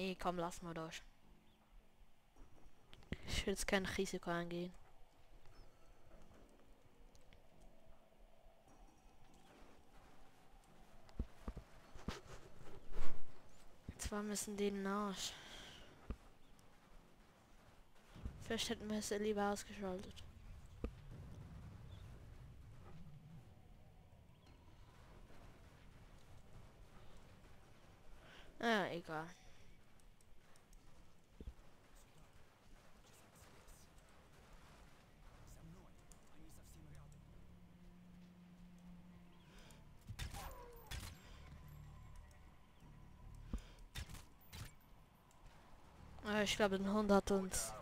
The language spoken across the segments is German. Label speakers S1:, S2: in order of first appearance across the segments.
S1: Nee, komm, lass mal durch. Ich will jetzt kein Risiko eingehen. Zwar müssen den nach. Vielleicht hätten wir es lieber ausgeschaltet. Ah, egal. Ah, Ich glaube, ein Hund hat uns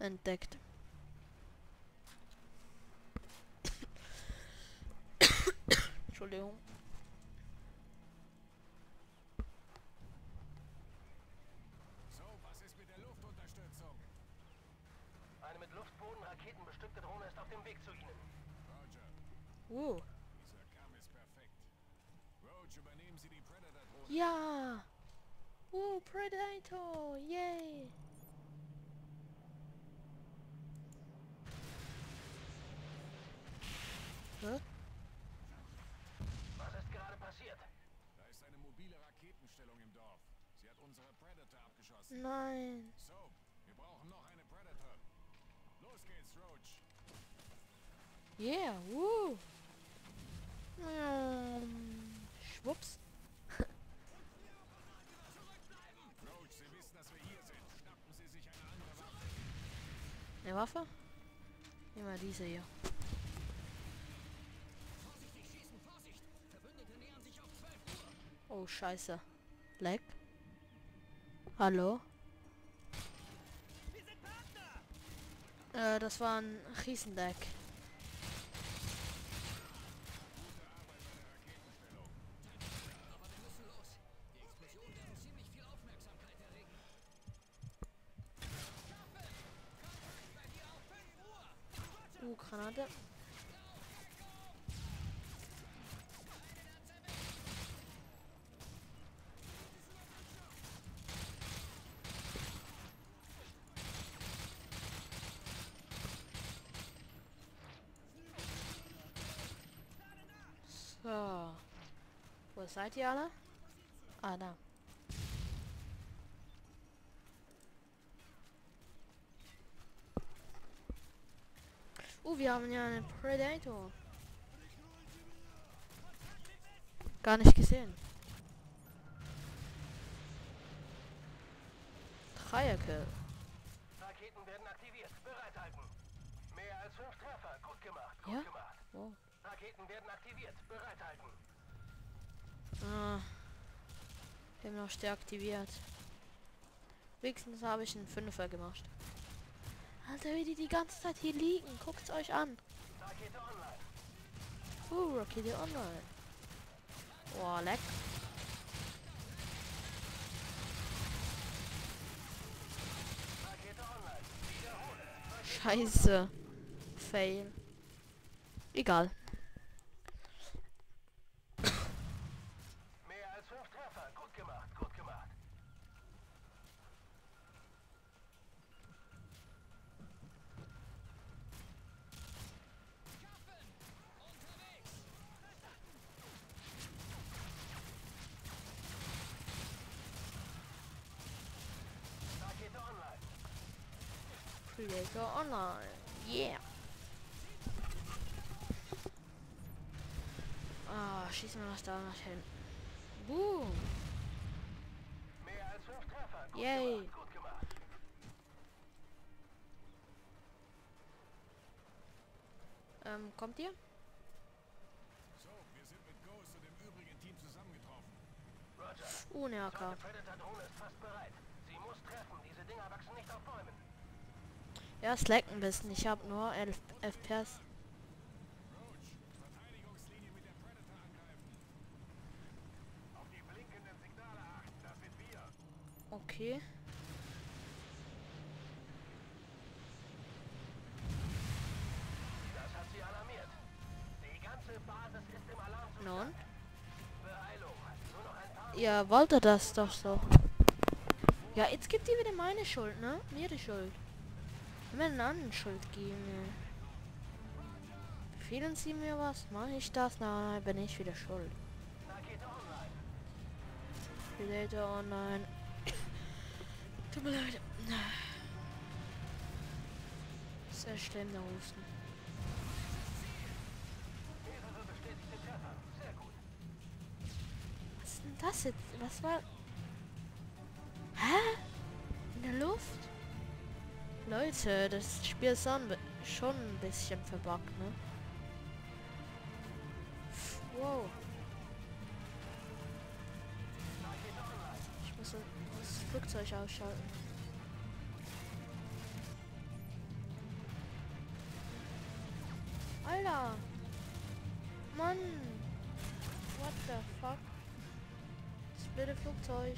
S1: entdeckt. Entschuldigung.
S2: So, was ist mit der Luftunterstützung?
S3: Eine mit Luftboden-Raketen bestückte Drohne ist auf dem Weg zu Ihnen.
S2: Roger.
S1: Uh.
S2: Dieser Kamm ist perfekt. Roach, übernehmen Sie die Predator-Drohne.
S1: Ja. Uh, Predator. Yay. Hä?
S3: Was ist gerade passiert?
S2: Da ist eine mobile Raketenstellung im Dorf. Sie hat unsere Predator abgeschossen.
S1: Nein.
S2: So, wir brauchen noch eine Predator. Los geht's, Roach.
S1: Yeah. Woo. Ähm, schwupps.
S2: Eine Waffe?
S1: Immer diese hier. Oh, scheiße. Leck. Hallo? Äh, das war ein Riesendeck. Uh, Granate. So. Wo seid ihr alle? Ah, da. Uh, wir haben ja einen Predator. Gar nicht gesehen. Dreierkill.
S3: Raketen werden aktiviert. Bereithalten. Mehr als fünf Treffer. Gut gemacht. Gut
S1: Ja?
S3: gemacht.
S1: Wow.
S3: Raketen werden aktiviert. Bereithalten.
S1: Ah. Wir haben noch deaktiviert. Wenigstens habe ich einen Fünfer gemacht. Alter, wie die die ganze Zeit hier liegen. Guckt's euch an. Uh, Rakete Online. Boah, leck. Scheiße. Fail. Egal.
S3: Mehr als fünf Treffer. Gut gemacht. Gut gemacht. Rakete online.
S1: Predator Online. Yeah. Ah, schießen wir das da nach hinten. Boom.
S3: Mehr als fünf Treffer. Gut
S1: Yay. Ähm, kommt ihr?
S2: So, wir sind mit Ghost und dem übrigen Team zusammengetroffen.
S3: Roger.
S1: Uh, ne AK.
S3: Fast bereit. Sie muss treffen. Diese Dinger wachsen nicht auf Bäumen.
S1: Ja, es leckt ein bisschen. Ich habe nur 11 FPS. Okay.
S3: Das hat sie alarmiert. Die ganze Basis ist im Alarmzustand.
S1: Nun? Ihr wolltet das doch so. Ja, jetzt gibt die wieder meine Schuld, ne? Mir die Schuld. Mir einen anderen Schuld geben. Befehlen Sie mir was? Mache ich das? Nein, bin ich wieder schuld. Predator online. Tut mir leid. Sehr schlimm.
S3: Sehr gut.
S1: Was ist denn das jetzt? Was war... Hä? In der Luft? Leute, das Spiel ist schon ein bisschen verbuggt, ne? Wow. Ich muss das Flugzeug ausschalten. Alter! Mann! What the fuck? Das blöde Flugzeug.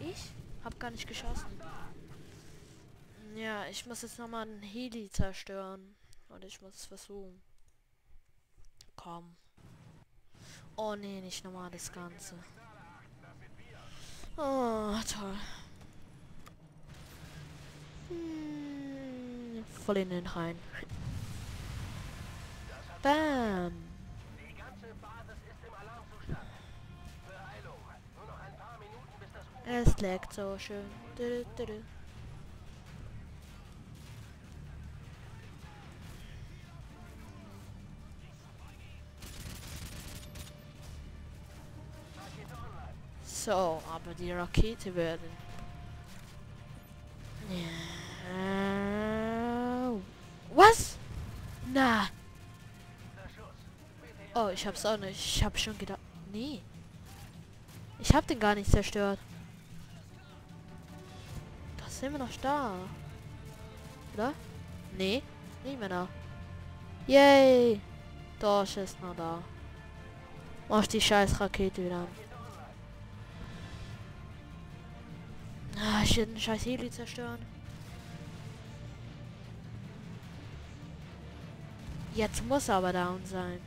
S1: Ich? Hab gar nicht geschossen. Ja, ich muss jetzt nochmal einen Heli zerstören. Und ich muss es versuchen. Komm. Oh nee, nicht nochmal das Ganze. Oh, toll. Hm, voll in den Rhein. Bam. Es leckt so schön. Dü.
S3: Rakete online.
S1: So, aber die Rakete werden. Ja. Was? Na. Oh, ich hab's auch nicht. Ich hab schon gedacht. Nee. Ich hab den gar nicht zerstört. Sind wir noch da. Oder? Nee, nicht mehr da. Yay! Dorsch ist noch da. Mach die scheiß Rakete wieder an. Ah, ich will den scheiß Heli zerstören. Jetzt muss er aber down sein.